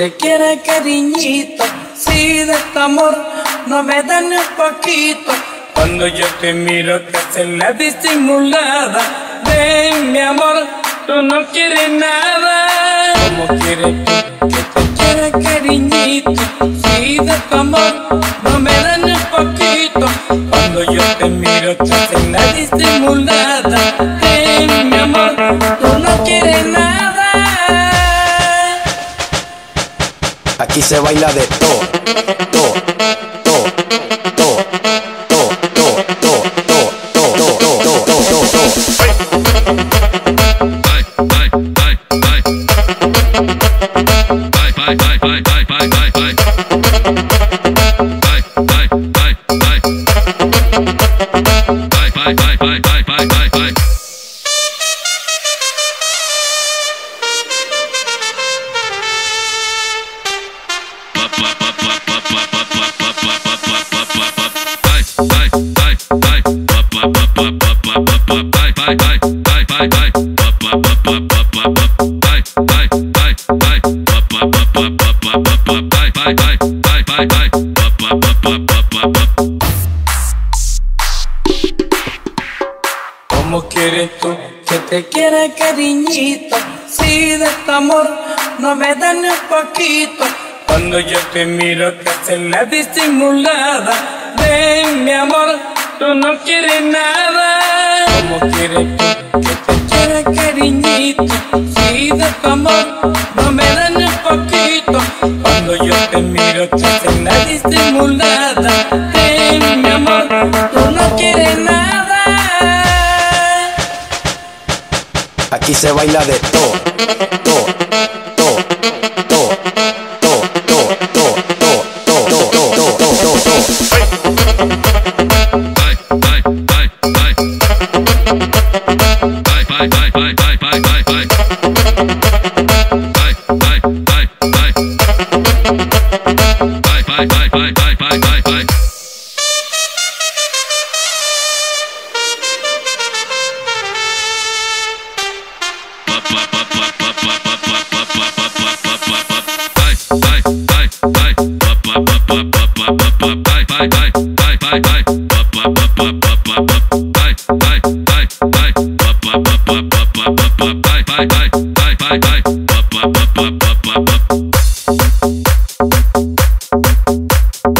que te quiera cariñito? Si de este amor no me dan ni un poquito. Cuando yo te miro te haces la disimulada. Ven mi amor, tú no quieres nada. ¿Cómo quieres que te quiera cariñito? Si de tu amor no me dan ni un poquito. Cuando yo te miro te haces la disimulada. Aquí se baila de todo, todo, todo, todo, todo, todo, todo, todo, todo, todo, todo, todo, ¿Cómo quieres tú que te quiera cariñito? Si de este amor no me dan un poquito. Cuando yo te miro te haces la disimulada. Ven mi amor, tú no quieres nada. ¿Cómo quieres que te quiera cariñito? Si de tu amor no me dan un poquito. Cuando yo te miro te haces la disimulada. Ven mi amor, tú no quieres nada. Aquí se baila de todo,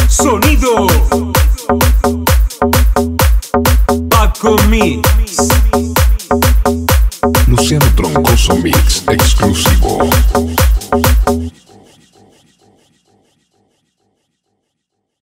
Sonido. Paco Mix. Luciano Troncoso Mix exclusivo.